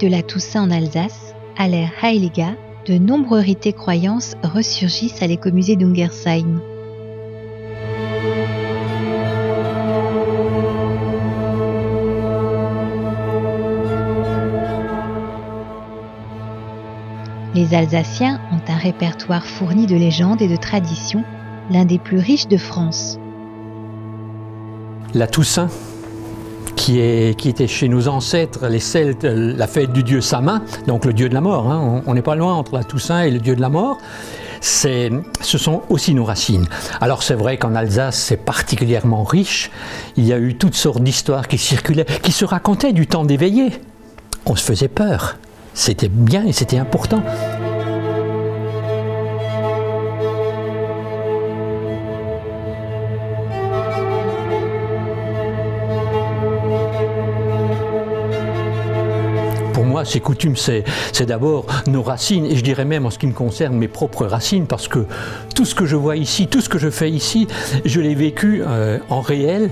de la Toussaint en Alsace, à l'ère Heiliga, de nombreux rites et croyances ressurgissent à l'écomusée d'Ungersheim. Les Alsaciens ont un répertoire fourni de légendes et de traditions, l'un des plus riches de France. La Toussaint, qui, était chez nos ancêtres, les Celtes, la fête du dieu Samin, donc le dieu de la mort. Hein. On n'est pas loin entre la Toussaint et le dieu de la mort. ce sont aussi nos racines. Alors c'est vrai qu'en Alsace, c'est particulièrement riche. Il y a eu toutes sortes d'histoires qui circulaient, qui se racontaient du temps d'éveiller. On se faisait peur. C'était bien et c'était important. Ces coutumes, c'est d'abord nos racines, et je dirais même en ce qui me concerne mes propres racines, parce que tout ce que je vois ici, tout ce que je fais ici, je l'ai vécu euh, en réel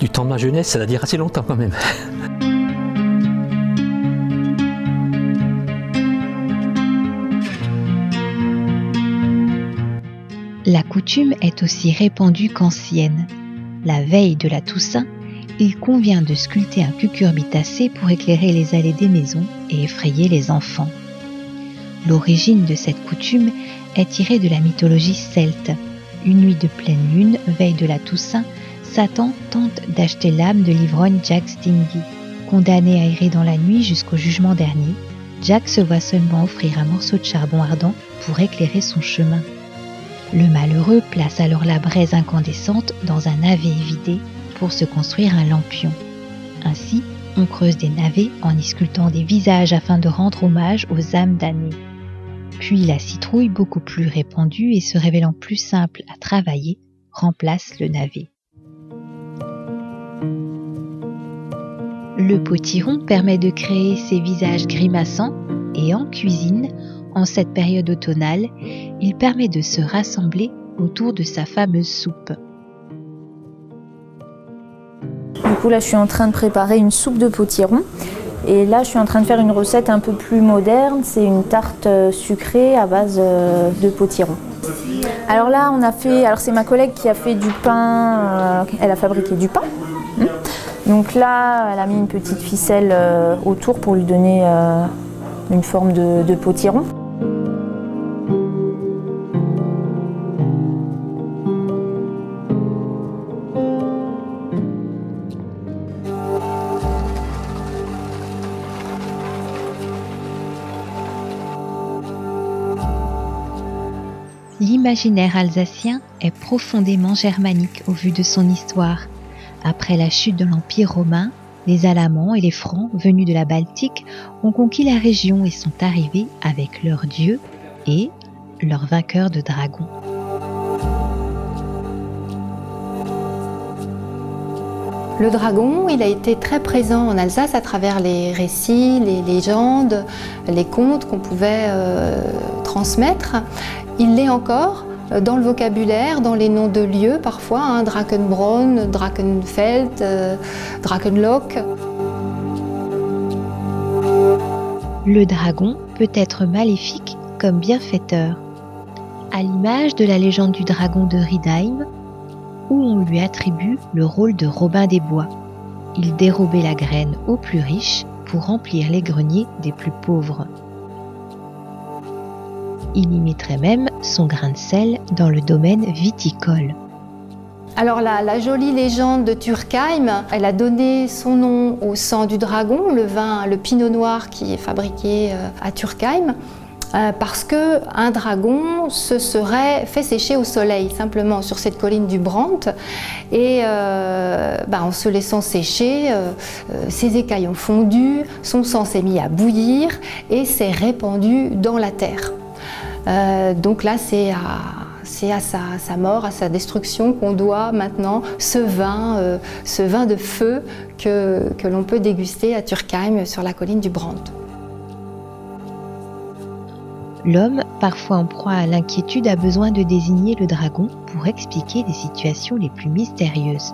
du temps de ma jeunesse, c'est-à-dire assez longtemps quand même. La coutume est aussi répandue qu'ancienne. La veille de la Toussaint, il convient de sculpter un cucurbitacé pour éclairer les allées des maisons et effrayer les enfants. L'origine de cette coutume est tirée de la mythologie celte. Une nuit de pleine lune, veille de la Toussaint, Satan tente d'acheter l'âme de l'ivrogne Jack Stingy. Condamné à errer dans la nuit jusqu'au jugement dernier, Jack se voit seulement offrir un morceau de charbon ardent pour éclairer son chemin. Le malheureux place alors la braise incandescente dans un navet vidé pour se construire un lampion. Ainsi, on creuse des navets en y sculptant des visages afin de rendre hommage aux âmes damnées. Puis la citrouille, beaucoup plus répandue et se révélant plus simple à travailler, remplace le navet. Le potiron permet de créer ces visages grimaçants et en cuisine, en cette période automnale, il permet de se rassembler autour de sa fameuse soupe. Coup là je suis en train de préparer une soupe de potiron et là je suis en train de faire une recette un peu plus moderne, c'est une tarte euh, sucrée à base euh, de potiron. Alors là on a fait, alors c'est ma collègue qui a fait du pain, euh, elle a fabriqué du pain. Hmm. Donc là elle a mis une petite ficelle autour pour lui donner une forme de potiron. L'imaginaire alsacien est profondément germanique au vu de son histoire. Après la chute de l'Empire romain, les Alamans et les Francs venus de la Baltique ont conquis la région et sont arrivés avec leurs dieux et leurs vainqueurs de dragons. Le dragon, il a été très présent en Alsace à travers les récits, les légendes, les contes qu'on pouvait euh, transmettre. Il l'est encore euh, dans le vocabulaire, dans les noms de lieux parfois, hein, Drakenbronn, Drakenfeld, euh, Drakenlock. Le dragon peut être maléfique comme bienfaiteur, à l'image de la légende du dragon de Riedheim, où on lui attribue le rôle de Robin des Bois. Il dérobait la graine aux plus riches pour remplir les greniers des plus pauvres. Il imiterait même son grain de sel dans le domaine viticole. Alors la, jolie légende de Turkheim, elle a donné son nom au sang du dragon, le vin, le pinot noir qui est fabriqué euh, à Turkheim. Euh, parce qu'un dragon se serait fait sécher au soleil, simplement sur cette colline du Brandt. Et euh, bah, en se laissant sécher, euh, ses écailles ont fondu, son sang s'est mis à bouillir et s'est répandu dans la terre. donc là, c'est à, sa, mort, à sa destruction qu'on doit maintenant ce vin, ce vin de feu que, que l'on peut déguster à Turkheim sur la colline du Brandt. L'homme, parfois en proie à l'inquiétude, a besoin de désigner le dragon pour expliquer les situations les plus mystérieuses.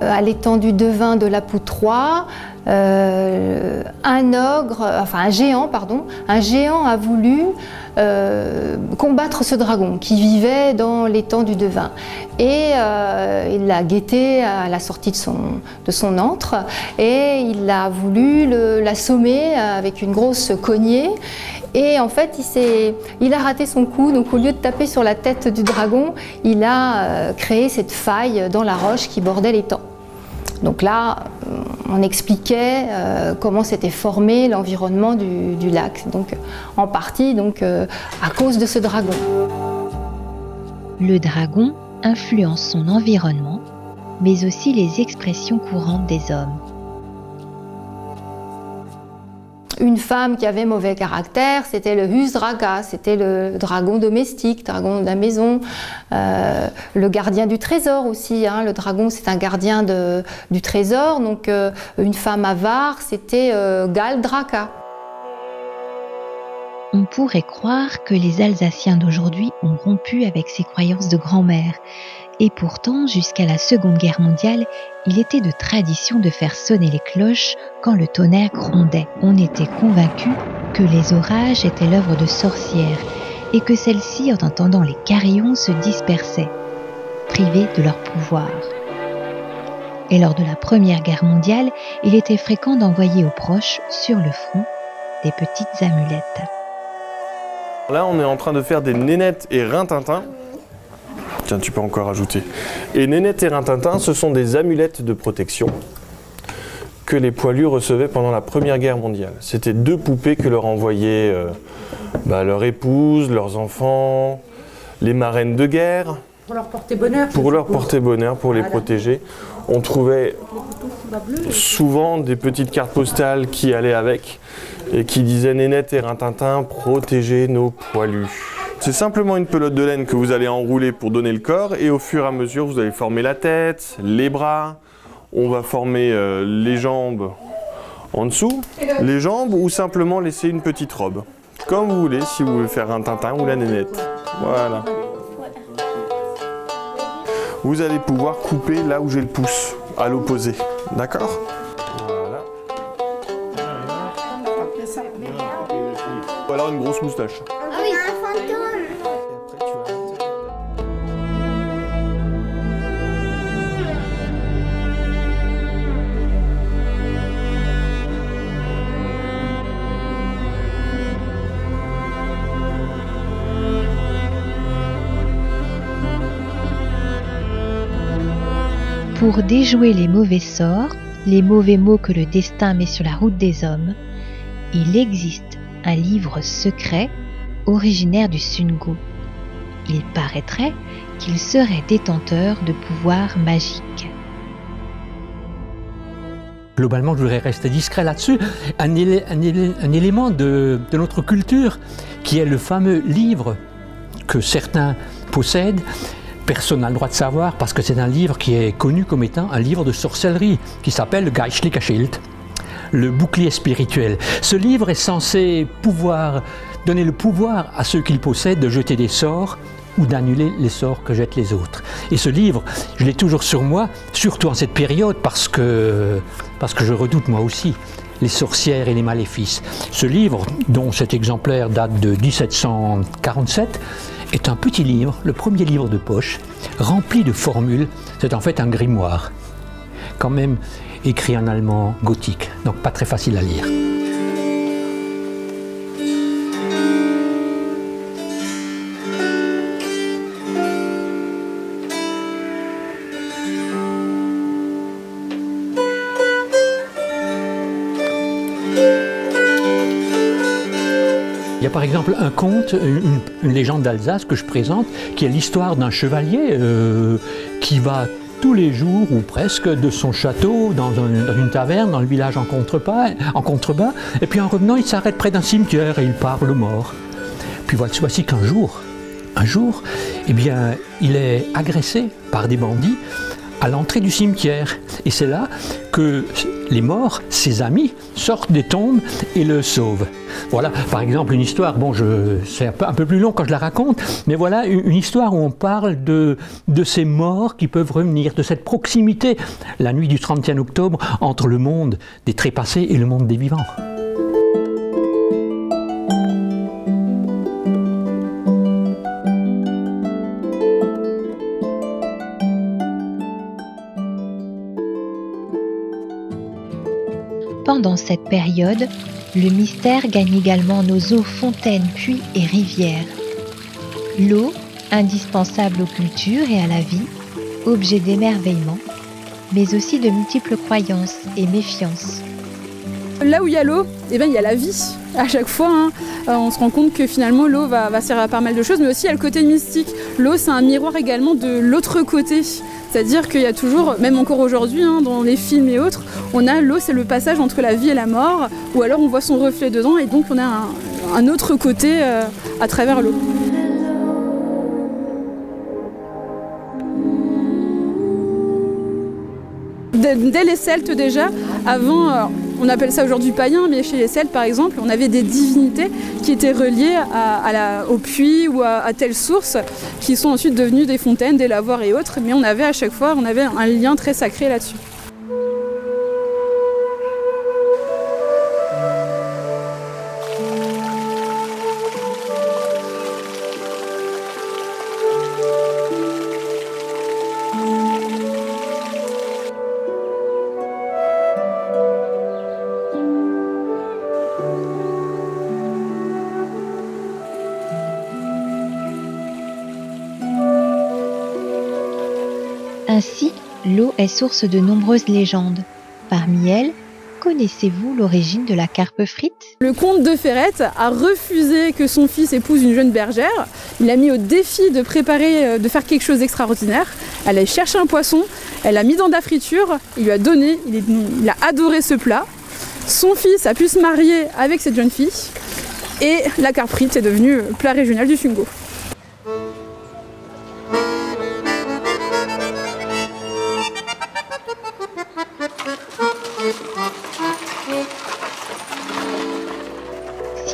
à l'étang du devin de la Poutroie, euh, un ogre, un géant, pardon, un géant a voulu euh, combattre ce dragon qui vivait dans l'étang du devin. Et euh, il l'a guetté à la sortie de son, de son antre et il a voulu l'assommer avec une grosse cognée. Et en fait, il, a raté son coup, donc au lieu de taper sur la tête du dragon, il a créé cette faille dans la roche qui bordait l'étang. Donc là, on expliquait euh, comment s'était formé l'environnement du, lac, donc en partie donc, euh, à cause de ce dragon. Le dragon influence son environnement, mais aussi les expressions courantes des hommes. Une femme qui avait mauvais caractère, c'était le Husdraga, c'était le dragon domestique, dragon de la maison, euh, le gardien du trésor aussi. Hein. le dragon, c'est un gardien du trésor, donc euh, une femme avare, c'était euh, Galdraka. On pourrait croire que les Alsaciens d'aujourd'hui ont rompu avec ces croyances de grand-mère et pourtant, jusqu'à la Seconde Guerre mondiale, il était de tradition de faire sonner les cloches quand le tonnerre grondait. On était convaincu que les orages étaient l'œuvre de sorcières et que celles-ci, en entendant les carillons, se dispersaient, privées de leur pouvoir. Et lors de la Première Guerre mondiale, il était fréquent d'envoyer aux proches, sur le front, des petites amulettes. Là, on est en train de faire des nénettes et rintintins. Tiens, tu peux encore ajouter. Et Nénette et Rintintin, ce sont des amulettes de protection que les poilus recevaient pendant la Première Guerre mondiale. C'était deux poupées que leur envoyaient euh, bah, leur épouse, leurs enfants, les marraines de guerre. Pour leur porter bonheur. Pour leur porter bonheur, pour les protéger. On trouvait souvent des petites cartes postales qui allaient avec et qui disaient Nénette et Rintintin, protégez nos poilus. C'est simplement une pelote de laine que vous allez enrouler pour donner le corps et au fur et à mesure vous allez former la tête, les bras, on va former euh, les jambes en dessous, les jambes ou simplement laisser une petite robe. Comme vous voulez, si vous voulez faire un tintin ou la nénette. Voilà. Vous allez pouvoir couper là où j'ai le pouce, à l'opposé. D'accord? Voilà. Ou alors une grosse moustache. Pour déjouer les mauvais sorts, les mauvais mots que le destin met sur la route des hommes, il existe un livre secret originaire du Sungo. Il paraîtrait qu'il serait détenteur de pouvoirs magiques. Globalement, je voudrais rester discret là-dessus. Un, élément de notre culture qui est le fameux livre que certains possèdent Personne n'a le droit de savoir parce que c'est un livre qui est connu comme étant un livre de sorcellerie qui s'appelle le Geistliche Schild, le bouclier spirituel. Ce livre est censé pouvoir donner le pouvoir à ceux qui le possèdent de jeter des sorts ou d'annuler les sorts que jettent les autres. Et ce livre, je l'ai toujours sur moi, surtout en cette période parce que, parce que je redoute moi aussi les sorcières et les maléfices. Ce livre, dont cet exemplaire date de 1747, est un petit livre, le premier livre de poche, rempli de formules. C'est en fait un grimoire, quand même écrit en allemand gothique, donc pas très facile à lire. Par exemple un conte, une, légende d'Alsace que je présente, qui est l'histoire d'un chevalier euh, qui va tous les jours ou presque de son château dans, une taverne dans le village en contrebas, et puis en revenant il s'arrête près d'un cimetière et il parle mort. Puis voici qu'un jour, un jour, eh bien, il est agressé par des bandits à l'entrée du cimetière. Et c'est là que les morts, ses amis, sortent des tombes et le sauvent. Voilà, par exemple, une histoire, bon, c'est un peu, plus long quand je la raconte, mais voilà une, histoire où on parle de, de ces morts qui peuvent revenir, de cette proximité, la nuit du 31 octobre, entre le monde des trépassés et le monde des vivants. Pendant cette période, le mystère gagne également nos eaux, fontaines, puits et rivières. L'eau, indispensable aux cultures et à la vie, objet d'émerveillement, mais aussi de multiples croyances et méfiances. Là où il y a l'eau, eh ben, il y a la vie. À chaque fois, hein. euh, on se rend compte que finalement l'eau va, va, servir à pas mal de choses, mais aussi il y a le côté mystique. L'eau, c'est un miroir également de l'autre côté. C'est-à-dire qu'il y a toujours, même encore aujourd'hui, hein, dans les films et autres, on a l'eau, c'est le passage entre la vie et la mort, ou alors on voit son reflet dedans, et donc on a un, autre côté euh, à travers l'eau. Dès, les Celtes déjà, avant, euh, on appelle ça aujourd'hui païen, mais chez les Celtes par exemple, on avait des divinités qui étaient reliées au puits ou à, telle source, qui sont ensuite devenues des fontaines, des lavoirs et autres, mais on avait à chaque fois un lien très sacré là-dessus. Ainsi, l'eau est source de nombreuses légendes. Parmi elles, connaissez-vous l'origine de la carpe frite? Le comte de Ferrette a refusé que son fils épouse une jeune bergère. Il a mis au défi de préparer, euh, de faire quelque chose d'extraordinaire. Elle a cherché un poisson, elle l'a mis dans de la friture, il lui a donné, il, a adoré ce plat. Son fils a pu se marier avec cette jeune fille et la carpe frite est devenue plat régional du Sungo.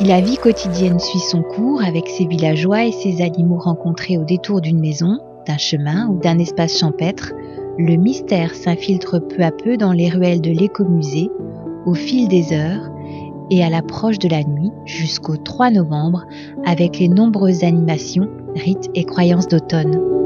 Si la vie quotidienne suit son cours avec ses villageois et ses animaux rencontrés au détour d'une maison, d'un chemin ou d'un espace champêtre, le mystère s'infiltre peu à peu dans les ruelles de l'écomusée au fil des heures et à l'approche de la nuit jusqu'au 3 novembre avec les nombreuses animations, rites et croyances d'automne.